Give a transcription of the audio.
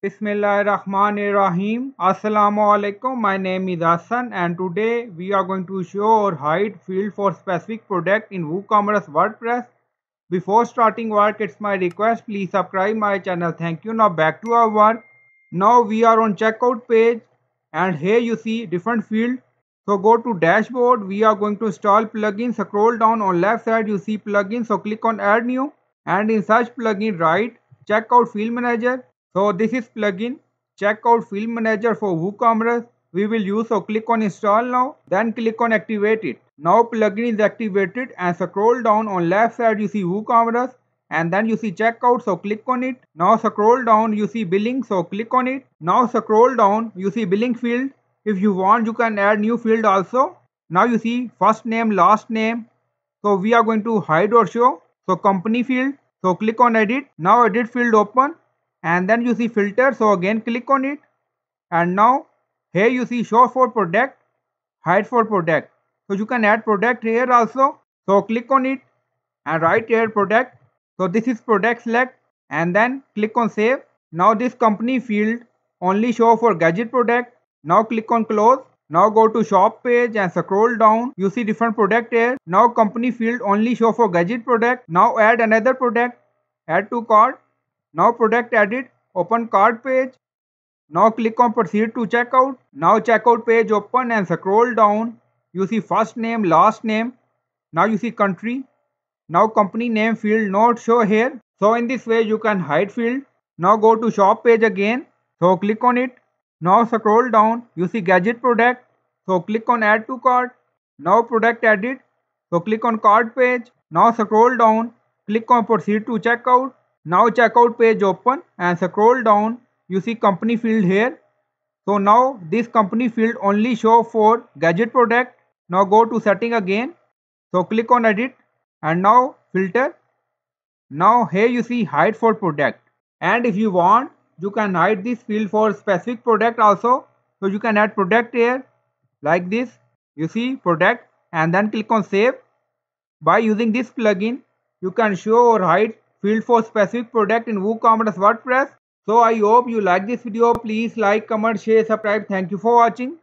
Bismillahirrahmanirrahim. Assalamu alaikum. My name is Hassan and today we are going to show or hide field for specific product in WooCommerce WordPress. Before starting work, it's my request please subscribe my channel. Thank you. Now back to our work. Now we are on checkout page and here you see different field. So go to dashboard. We are going to install plugin. Scroll down on left side you see plugin. So click on add new and in search plugin write checkout field manager so this is plugin checkout field manager for WooCommerce we will use so click on install now then click on activate it. Now plugin is activated and scroll down on left side you see WooCommerce and then you see checkout so click on it. Now scroll down you see billing so click on it. Now scroll down you see billing field. If you want you can add new field also. Now you see first name last name. So we are going to hide or show. So company field. So click on edit. Now edit field open and then you see filter so again click on it. And now here you see show for product hide for product. So you can add product here also. So click on it and write here product. So this is product select and then click on save. Now this company field only show for gadget product. Now click on close. Now go to shop page and scroll down. You see different product here. Now company field only show for gadget product. Now add another product. Add to cart now product added, open cart page. Now click on proceed to checkout. Now checkout page open and scroll down. You see first name, last name. Now you see country. Now company name field not show here. So in this way you can hide field. Now go to shop page again. So click on it. Now scroll down. You see gadget product. So click on add to cart. Now product added. So click on cart page. Now scroll down. Click on proceed to checkout. Now checkout page open and scroll down you see company field here. So now this company field only show for gadget product. Now go to setting again. So click on edit and now filter. Now here you see hide for product and if you want you can hide this field for specific product also. So you can add product here like this you see product and then click on save. By using this plugin you can show or hide field for specific product in WooCommerce WordPress. So I hope you like this video. Please like, comment, share, subscribe. Thank you for watching.